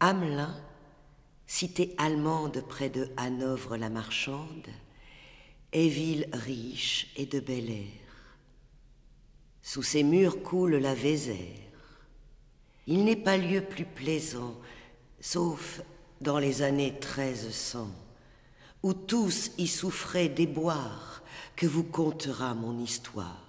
Hamelin, cité allemande près de Hanovre la marchande, est ville riche et de bel air. Sous ses murs coule la Vézère. Il n'est pas lieu plus plaisant, sauf dans les années 1300, où tous y souffraient des boires que vous contera mon histoire.